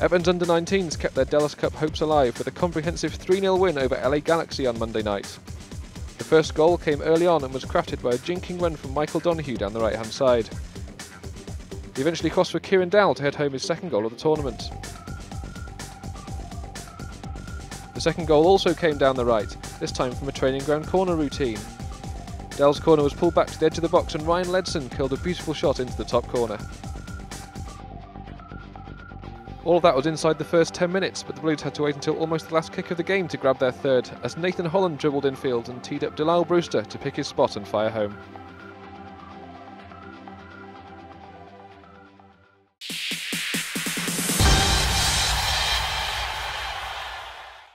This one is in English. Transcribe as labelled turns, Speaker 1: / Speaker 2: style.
Speaker 1: Everton's under 19s kept their Dallas Cup hopes alive with a comprehensive 3 0 win over LA Galaxy on Monday night. The first goal came early on and was crafted by a jinking run from Michael Donoghue down the right hand side. He eventually crossed for Kieran Dowell to head home his second goal of the tournament. The second goal also came down the right, this time from a training ground corner routine. Dowell's corner was pulled back to the edge of the box and Ryan Ledson killed a beautiful shot into the top corner. All of that was inside the first 10 minutes, but the Blues had to wait until almost the last kick of the game to grab their third, as Nathan Holland dribbled infield and teed up Delial Brewster to pick his spot and fire home.